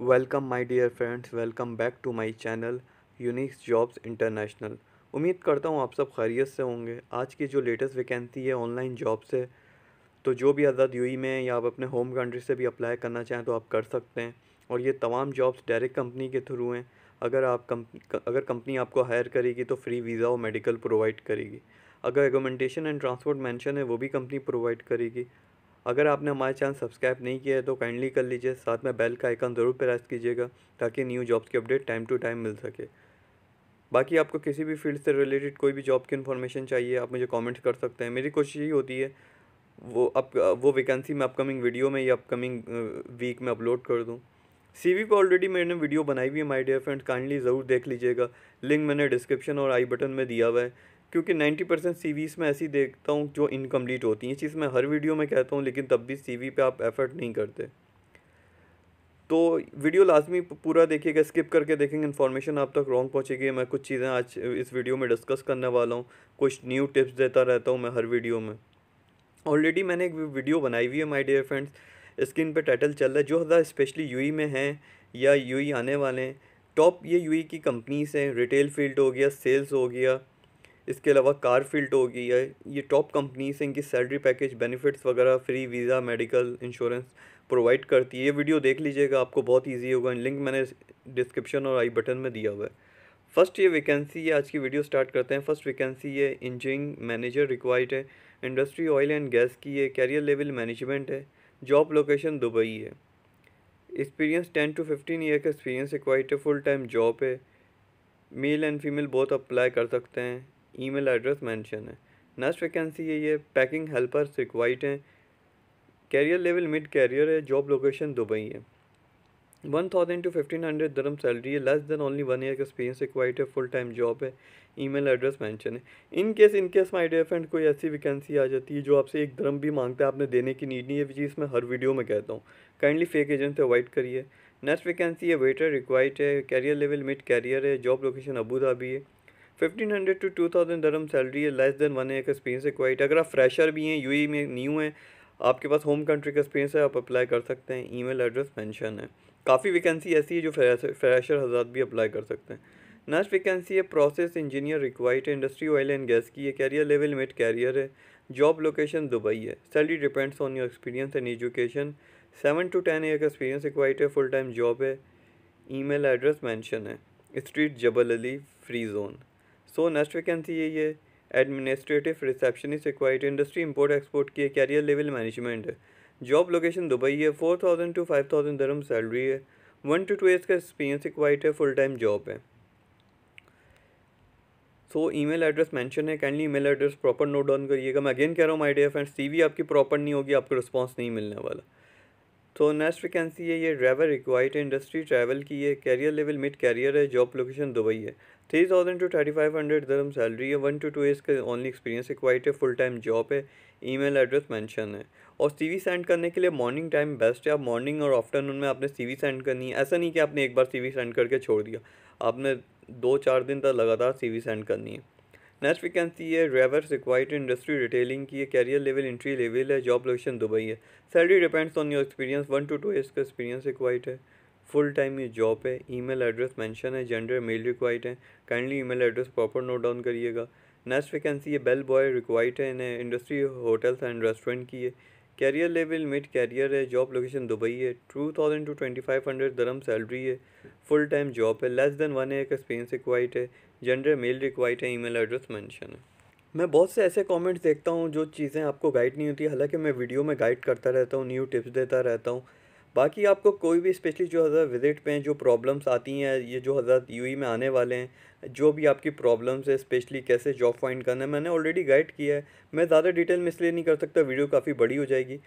Welcome my dear friends welcome back to my channel Unix Jobs International उम्मीद करता हूँ आप सब खैरियत से होंगे। आज की जो लेटेस्ट वैकेंसी है ऑनलाइन जॉब से तो जो भी आज़ाद यूई में या आप अपने होम कंट्री से भी अप्लाई करना चाहें तो आप कर सकते हैं। और ये तमाम जॉब्स डायरेक्ट कंपनी के थ्रू हैं। अगर आप कम अगर कंपनी आपको हायर करेगी तो फ्री वीज़ा और मेडिकल प्रोवाइड करेगी। अगर एगोमेंटेशन एंड ट्रांसपोर्ट मैंशन है, वो भी कंपनी प्रोवाइड करेगी। अगर आपने हमारे चैनल सब्सक्राइब नहीं किया है तो काइंडली कर लीजिए, साथ में बेल का आइकन ज़रूर प्रेस कीजिएगा, ताकि न्यू जॉब्स की अपडेट टाइम टू टाइम मिल सके। बाकी आपको किसी भी फ़ील्ड से रिलेटेड कोई भी जॉब की इन्फॉर्मेशन चाहिए, आप मुझे कमेंट कर सकते हैं। मेरी कोशिश यही होती है, वो अप वो वैकेंसी मैं अपकमिंग वीडियो में या अपकमिंग वीक में अपलोड कर दूँ। सी वी पर ऑलरेडी मैंने वीडियो बनाई हुई है माय डियर फ्रेंड काइंडली ज़रूर देख लीजिएगा। लिंक मैंने डिस्क्रिप्शन और आई बटन में दिया हुआ है। क्योंकि 90 परसेंट सी में ऐसी देखता हूँ जो इनकम्प्लीट होती हैं। चीज़ मैं हर वीडियो में कहता हूँ, लेकिन तब भी सीवी पे आप एफर्ट नहीं करते। तो वीडियो लाजमी पूरा देखिएगा स्किप करके देखेंगे इन्फॉर्मेशन आप तक रॉन्ग पहुँचेगी। मैं कुछ चीज़ें आज इस वीडियो में डिस्कस करने वाला हूँ। कुछ न्यू टिप्स देता रहता हूँ मैं हर वीडियो में। ऑलरेडी मैंने एक वीडियो बनाई हुई है माई डियर फ्रेंड्स स्क्रीन पर टाइटल चल रहा है, जो हज़ार स्पेशली यूई में हैं या यूई आने वाले हैं। टॉप ये यूई की कंपनीज़ हैं रिटेल फ़ील्ड हो गया सेल्स हो गया इसके अलावा कार फ़ील्ड हो गई है, ये टॉप कंपनीज़ इनकी सैलरी पैकेज बेनिफिट्स वगैरह free visa medical insurance provide करती है। ये वीडियो देख लीजिएगा, आपको बहुत ईजी होगा। लिंक मैंने डिस्क्रिप्शन और आई बटन में दिया हुआ है। फ़र्स्ट ये वैकेंसी है, आज की वीडियो स्टार्ट करते हैं। फ़र्स्ट वैकेंसी है इंजीनियरिंग मैनेजर रिक्वायर्ड है। इंडस्ट्री ऑयल एंड गैस की है कैरियर लेवल मैनेजमेंट है। जॉब लोकेशन दुबई है। Experience ten to fifteen year का एक्सपीरियंस रिक्वायर्ड है। फुल टाइम जॉब है। मेल एंड फीमेल बहुत अप्लाई कर सकते हैं। ईमेल एड्रेस मेंशन है। नेक्स्ट वैकेंसी है, ये पैकिंग हेल्पर्स रिक्वाइट हैं। कैरियर लेवल मिड कैरियर है जॉब लोकेशन दुबई है। One thousand to fifteen hundred dirham salary है less than only one year का एक्सपीरियंस रिक्वाइट है फुल टाइम जॉब है ईमेल एड्रेस मेंशन है। In case in case my dear friend कोई ऐसी vacancy आ जाती है जो आपसे एक दरम भी माँगता है, आपने देने की नीड नहीं है चीज़ मैं हर वीडियो में कहता हूँ। काइंडली फेक एजेंट से अवॉइड करिए। नेक्स्ट वैकेंसी है वेटर रिक्वाइट है कैरियर लेवल मिड कैरियर है जॉब लोकेशन अबू धाबी है। Fifteen hundred to two thousand dirham salary है लेस देन वन ईयर का एक्सपीरियंस है क्वाइट अगर आप फ्रेशर भी हैं यूई e में न्यू हैं, आपके पास होम कंट्री का एक्सपीरियंस है, आप अप्लाई कर सकते हैं। ईमेल एड्रेस मेंशन है। काफ़ी वैकेंसी ऐसी है जो फ्रेशर हज़ार भी अप्लाई कर सकते हैं। नेक्स्ट वैकेंसी है process engineer required industry oil and gas की है। कैरियर लेवल मिड कैरियर है। जॉब लोकेशन दुबई है। Salary depends on your experience and education seven to ten year का एक्सपीरियंस रिक्वाइट है। फुल टाइम जॉब है। Email address mention है। Street Jebel Ali free zone so next vacancy ये ये। Administrative receptionist required industry import export की career level management है job location Dubai है four thousand to five thousand dirham salary है। One to two years का experience required है full time job है। So email address mention है kindly email address proper note down करिएगा। मैं again कह रहा हूँ माय डियर फ्रेंड्स सीवी आपकी प्रॉपर नहीं होगी, आपको रिस्पॉन्स नहीं मिलने वाला। तो नेक्स्ट वैकेंसी है ये ड्राइवर रिक्वायर्ड है इंडस्ट्री ट्रैवल की है कैरियर लेवल मिड कैरियर है जॉब लोकेशन दुबई है। Three thousand to thirty five hundred dirham salary है। वन टू टू ईयर्स का ओनली एक्सपीरियंस रिक्वायर्ड है फुल टाइम जॉब है। ईमेल एड्रेस मेंशन है। और सीवी सेंड करने के लिए मॉर्निंग टाइम बेस्ट है। आप मॉर्निंग और आफ्टरनून में आपने सीवी सेंड करनी है। ऐसा नहीं कि आपने एक बार सीवी सेंड करके छोड़ दिया। आपने दो चार दिन तक लगातार सीवी सेंड करनी है। नेक्स्ट वैकेंसी है। ड्राइवर रिक्वायर्ड इंडस्ट्री रिटेलिंग की है। कैरियर लेवल इंट्री लेवल है। जॉब लोकेशन दुबई है। Salary depends on your experience one to two years का एक्सपीरियंस रिक्वायर्ड है। फुल टाइम ये जॉब है, ईमेल एड्रेस मेंशन है, जेंडर मेल रिक्वायर्ड है, kindly email address proper note down करिएगा। Next vacancy ये bell boy required है, इन्हें इंडस्ट्री, होटल्स एंड रेस्टोरेंट की है। कैरियर लेवल, मिड कैरियर है, जॉब लोकेशन दुबई है two thousand to twenty five hundred dirham salary है, फुल टाइम जॉब है, लेस देन वन ईयर का एक्सपीरियंस रिक्वायर्ड है, जेंडर मेल रिक्वायर्ड है, email address mention है। मैं बहुत से ऐसे कमेंट्स देखता हूँ, जो चीज़ें आपको गाइड नहीं होती, हालाँकि मैं वीडियो में गाइड करता रहता हूँ, न्यू टिप्स देता रहता हूँ बाकी आपको कोई भी स्पेशली जो हज़रत विज़िट पे जो प्रॉब्लम्स आती हैं, ये जो हज़रत यू में आने वाले हैं, जो भी आपकी प्रॉब्लम्स है, स्पेशली कैसे जॉब फाइंड करना है, मैंने ऑलरेडी गाइड किया है। मैं ज़्यादा डिटेल में इसलिए नहीं कर सकता वीडियो काफ़ी बड़ी हो जाएगी।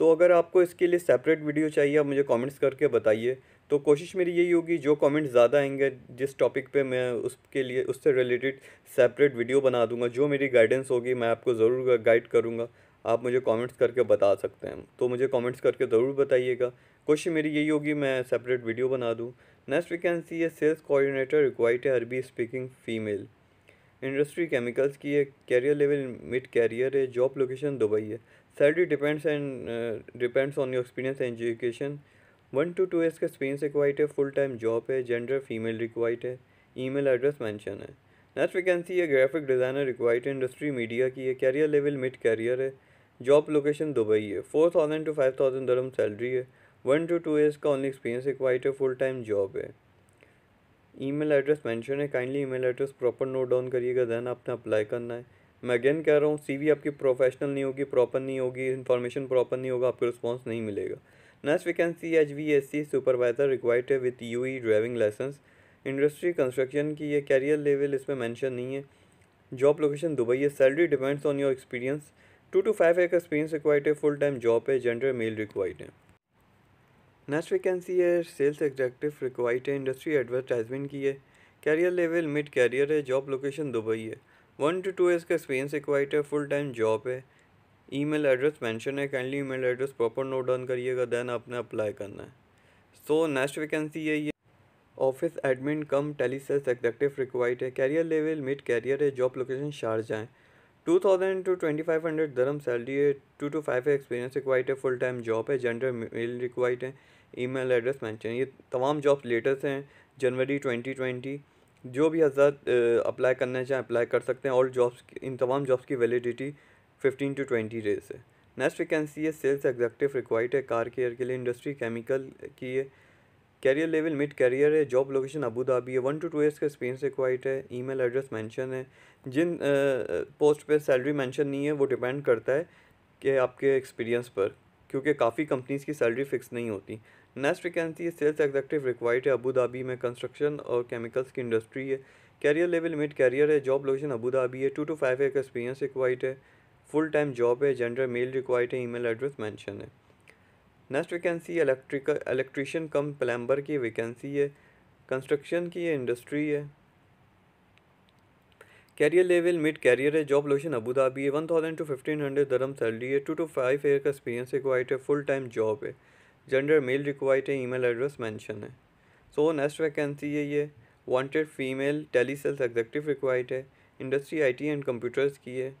तो अगर आपको इसके लिए सेपरेट वीडियो चाहिए, आप मुझे कमेंट्स करके बताइए। तो कोशिश मेरी यही होगी, जो कमेंट्स ज़्यादा आएँगे, जिस टॉपिक पे मैं उसके लिए, उससे रिलेटेड सेपरेट वीडियो बना दूँगा, जो मेरी गाइडेंस होगी, मैं आपको ज़रूर गाइड करूँगा। आप मुझे कमेंट्स करके बता सकते हैं। तो मुझे कमेंट्स करके ज़रूर बताइएगा। कोशिश मेरी यही होगी, मैं सेपरेट वीडियो बना दूँ। नेक्स्ट वैकेंसी है सेल्स कोऑर्डिनेटर रिक्वायर्ड है अरबी स्पीकिंग फ़ीमेल इंडस्ट्री केमिकल्स की है कैरियर लेवल मिड कैरियर है। जॉब लोकेशन दुबई है। Salary depends and depends on your experience and education one to two years का एक्सपीरियंस रिक्वाइट है। Full time job है। Gender female required है। Email address mention है। Next vacancy है graphic designer required है। Industry media की है career level mid career है। जॉब लोकेशन दुबई है। Four thousand to five thousand dirham salary है। वन टू टू ईयर्स का ओनली एक्सपीरियंस रिक्वाइट है। फुल टाइम जॉब है। ईमेल एड्रेस मेंशन है। Kindly email address proper note down करिएगा। Then आपने apply करना है। मैं अगेन कह रहा हूँ सीवी आपकी प्रोफेशनल नहीं होगी प्रॉपर नहीं होगी इन्फॉर्मेशन प्रॉपर नहीं होगा, आपको रिस्पॉन्स नहीं मिलेगा। Next vacancy H V S C supervisor required है with U E driving licence industry construction की ये कैरियर लेवल इसमें मेंशन नहीं है। जॉब लोकेशन दुबई है। Salary depends on your experience two to five year का एक्सपीरियंस रिक्वायर्ड है full time job है जेंडर मेल रिक्वायर्ड है। नेक्स्ट वैकेंसी है सेल्स एग्जेक्टिव रिक्वायर्ड है इंडस्ट्री एडवर्टाइजमेंट की है। कैरियर लेवल मिड कैरियर है जॉब लोकेशन दुबई है। वन टू टू ईयर्स का एक्सपीरियंस रिक्वायर्ड है फुल टाइम जॉब है। ईमेल एड्रेस मेंशन है kindly email address proper note down करिएगा देन आपने अप्लाई करना है। सो नेक्स्ट वैकेंसी है ये। Office admin cum telesales executive required है। कैरियर लेवल मिड कैरियर है जॉब लोकेशन शारजा है। Two thousand to twenty five hundred dirham salary है two to five experience required है फुल टाइम जॉब है gender male required है email address mention ये तमाम jobs latest हैं, जनवरी twenty twenty जो भी हज़रत अप्लाई करना चाहें अप्लाई कर सकते हैं, और जॉब्स इन तमाम जॉब्स की validity fifteen to twenty days है। नेक्स्ट वैकेंसी है सेल्स एग्जेक्टिव रिक्वायर्ड है कार केयर के लिए इंडस्ट्री केमिकल की है कैरियर लेवल मिड कैरियर है जॉब लोकेशन अबू धाबी है वन टू टू ईयर्स का एक्सपीरियंस रिक्वायर्ड है ईमेल एड्रेस मेंशन है। जिन पोस्ट पे सैलरी मेंशन नहीं है, वो डिपेंड करता है कि आपके एक्सपीरियंस पर, क्योंकि काफ़ी कंपनीज़ की सैलरी फिक्स नहीं होती। Next vacancy sales executive required है अबू धाबी में कंस्ट्रक्शन और केमिकल्स की इंडस्ट्री है। कैरियर लेवल मिड कैरियर है जॉब लोकेशन अबू धाबी है टू टू फाइव ईयर का एक्सपीरियंस रिक्वायर्ड है। फुल टाइम जॉब है जेंडर मेल रिक्वायर्ड है ईमेल एड्रेस मेंशन है। Next vacancy electrical electrician cum plumber की वैकेंसी है कंस्ट्रक्शन की इंडस्ट्री है। कैरियर लेवल मिड कैरियर है जॉब लोकेशन अबू धाबी है one thousand to fifteen hundred dirham salary है टू टू फाइव ईयर का experience required है फुल टाइम जॉब है। जेंडर मेल रिक्वायर्ड है ईमेल एड्रेस मेंशन है। So next vacancy है ये wanted female telesales executive required है इंडस्ट्री आईटी एंड कंप्यूटर्स की है।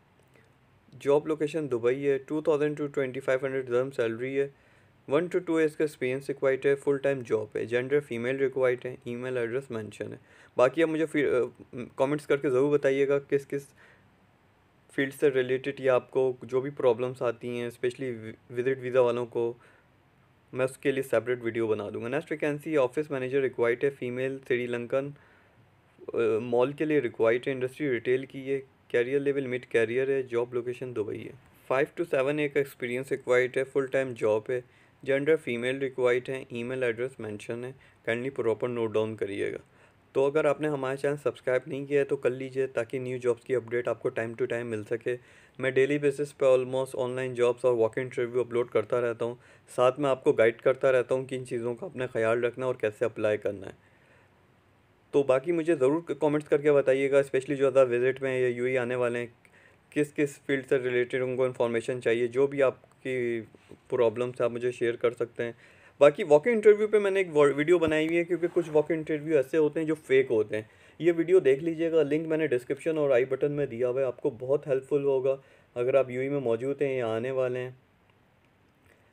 जॉब लोकेशन दुबई है two thousand to twenty five hundred dirham salary है वन टू टू ईयर्स का एक्सपीरियंस रिक्वायर्ड है फुल टाइम जॉब है जेंडर फीमेल रिक्वायर्ड है email address mention है। बाकी आप मुझे कमेंट्स करके ज़रूर बताइएगा किस किस फ़ील्ड से रिलेटेड या आपको जो भी प्रॉब्लम्स आती हैं स्पेशली विज़िट वीज़ा वालों को, मैं उसके लिए सेपरेट वीडियो बना दूँगा। Next vacancy office manager required है फीमेल श्रीलंकन मॉल के लिए रिक्वायर्ड है इंडस्ट्री रिटेल की है कैरियर लेवल मिड कैरियर है जॉब लोकेशन दुबई है। फाइव टू सेवन एक एक्सपीरियंस रिक्वायर्ड है फुल टाइम जॉब है। जेंडर फीमेल रिक्वायर्ड है ईमेल एड्रेस मेंशन है काइंडली प्रॉपर नोट डाउन करिएगा। तो अगर आपने हमारा चैनल सब्सक्राइब नहीं किया है तो कर लीजिए, ताकि न्यू जॉब्स की अपडेट आपको टाइम टू टाइम मिल सके। मैं डेली बेसिस पे ऑलमोस्ट ऑनलाइन जॉब्स और वॉक इंटरव्यू अपलोड करता रहता हूँ। साथ में आपको गाइड करता रहता हूँ कि इन चीज़ों का अपना ख्याल रखना और कैसे अप्लाई करना है। तो बाकी मुझे ज़रूर कमेंट्स करके बताइएगा स्पेशली जो अदर विज़िट में या यू आने वाले हैं किस किस फ़ील्ड से रिलेटेड उनको इन्फॉर्मेशन चाहिए, जो भी आपकी प्रॉब्लम्स आप मुझे शेयर कर सकते हैं। बाकी वॉक इंटरव्यू पे मैंने एक वीडियो बनाई हुई है, क्योंकि कुछ वॉक इंटरव्यू ऐसे होते हैं जो फेक होते हैं। ये वीडियो देख लीजिएगा लिंक मैंने डिस्क्रिप्शन और आई बटन में दिया हुआ है, आपको बहुत हेल्पफुल होगा। अगर आप यू में मौजूद हैं या आने वाले हैं।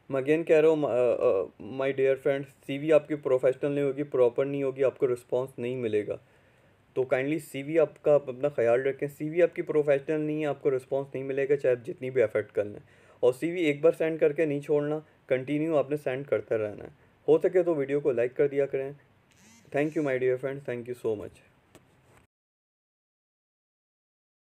मैं अगेन कह रहा हूँ माई डियर फ्रेंड्स सीवी आपकी प्रोफेशनल नहीं होगी प्रॉपर नहीं होगी, आपको रिस्पॉन्स नहीं मिलेगा। तो काइंडली सी वी आपका अपना ख्याल रखें। सी वी आपकी प्रोफेशनल नहीं है, आपको रिस्पॉन्स नहीं मिलेगा, चाहे आप जितनी भी एफर्ट कर लें और सी वी एक बार सेंड करके नहीं छोड़ना कंटिन्यू आपने सेंड करते रहना है। हो सके तो वीडियो को लाइक कर दिया करें। Thank you my dear friend thank you so much